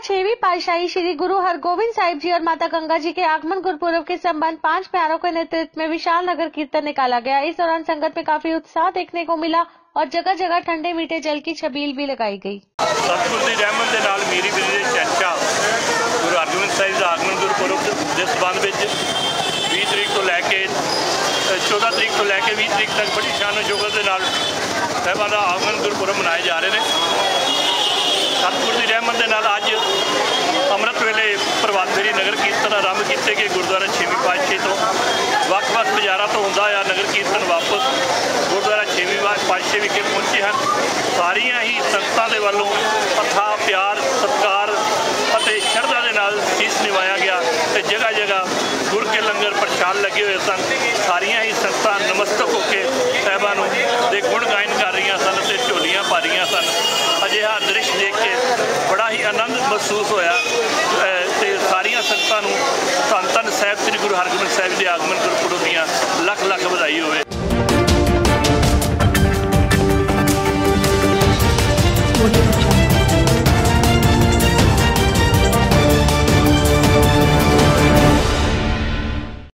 छेवी पातशाही श्री गुरु हरगोविंद साहिब जी और माता गंगा जी के आगमन गुरुपुरब के संबंध पांच प्यारों के नेतृत्व में विशाल नगर कीर्तन निकाला गया इस दौरान संगत में काफी उत्साह देखने को मिला और जगह जगह ठंडे मीठे जल की छबील भी लगाई गई ਸਤਿਗੁਰ ਦੀ ਰਹਿਮਤ ਦੇ ਨਾਲ ਮੀਰੀ ਵੀਰ ਦੇ ਚਾਚਾ ਗੁਰੂ ਅਰਜਨ ਸਾਹਿਬ ਦਾ ਆਗਮਨ ਗੁਰਪੁਰਬ ਦੇ ਸਬੰਧ ਵਿੱਚ 20 ਤਰੀਕ ਤੋਂ ਲੈ ਕੇ ਅ, 14 ਤਰੀਕ ਤੋਂ ਲੈ ਕੇ 20 ਤਰੀਕ ਤੱਕ ਬੜੀ ਸ਼ਾਨ ਸ਼ੌਕਤ ਦੇ ਨਾਲ ਸਾਹਿਬਾਂ ਦਾ ਆਗਮਨ ਗੁਰਪੁਰਬ ਮਨਾਏ ਜਾ ਰਹੇ ਨੇ ਸਤਿਗੁਰ ਦੀ ਰਹਿਮਤ ਦੇ ਨਾਲ ਅੱਜ ਗੁਰਦੁਆਰਾ ਛੇਵੀਂ ਪਾਤਸ਼ਾਹੀ ਤੋਂ ਵੱਖ-ਵੱਖ ਬਾਜ਼ਾਰਾਂ ਤੋਂ ਹੁੰਦਾ ਆ ਨਗਰ ਕੀਰਤਨ ਵਾਪਸ ਗੁਰਦੁਆਰਾ ਛੇਵੀਂ ਪਾ- ਪਾਤਸ਼ਾਹੀ ਵਿਖੇ ਪਹੁੰਚੇ ਹਨ। ਸਾਰੀਆਂ ਹੀ ਸੰਗਤਾਂ ਦੇ ਵੱਲੋਂ ਅਥਾ ਪਿਆਰ, ਸਤਿਕਾਰ ਅਤੇ ਸ਼ਰਧਾ ਦੇ ਨਾਲ ਸੀਸ ਨਿਵਾਇਆ ਗਿਆ ਤੇ ਜਗ੍ਹਾ ਜਗ੍ਹਾ ਗੁਰ ਕੇ ਲੰਗਰ ਪ੍ਰਸ਼ਾਦ ਲੱਗੇ ਹੋਏ ਸਨ। ਸਾਰੀਆਂ ਹੀ ਸੰਗਤਾਂ ਨਮਸਤਕ ਹੋ ਕੇ ਸਾਹਿਬਾਂ ਨੂੰ ਦੇ ਗੁਣ ਗਾਇਨ ਕਰ ਰਹੀਆਂ ਸਨ ਤੇ ਝੋਲੀਆਂ ਪਾ ਰਹੀਆਂ ਸਨ। ਅਜਿਹਾ ਦ੍ਰਿਸ਼ ਦੇਖ ਕੇ ਬੜਾ ਹੀ ਆਨੰਦ ਮਹਿਸੂਸ ਹੋਇਆ, ਅਹ ਤੇ ਸਾਰੀਆਂ ਸੰਗਤਾਂ ਨੂੰ ਧੰਨ ਧੰਨ ਸਾਹਿਬ ਸ੍ਰੀ ਦੇ ਆਗਮਨ ਗੁਰਪੁਰਬ ਦੀਆਂ